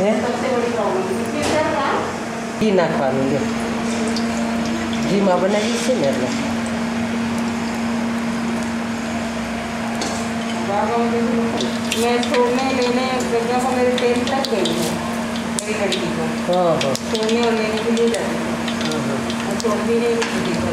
है। ना खा लेंगे। घी माँ बनाई से मेरे लिए। मैं तो लेने जगह को मेरे तक गई मेरी लड़की को। हाँ हाँ। और लेने के लिए जाती हूँ। हाँ, हाँ। नहीं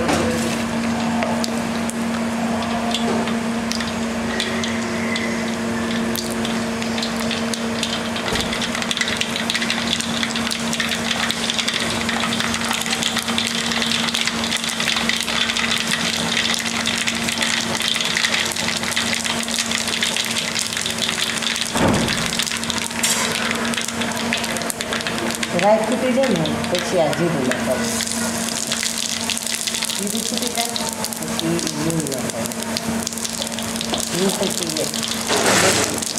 રાઈ ફૂટી જાય ને પછી આ જીરું નાખવાનું જીરું ફૂટી જાય પછી લીંબ નાખવાનું લીંબ પછી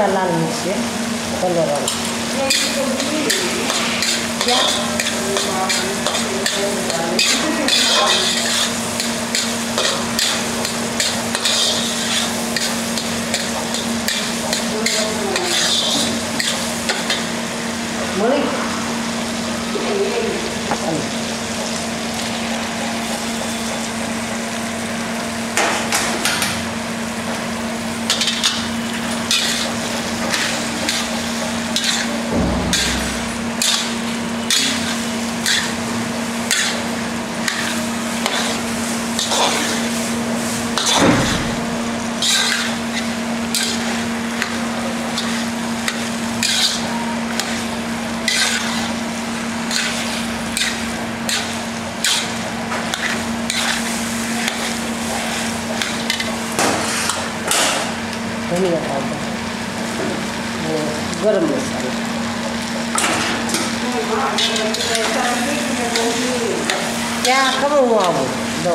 ज़्यादा लाल मिर्च है कलर वाला क्या धनिया पाउडर और गरम मसाला क्या कम हुआ वो दो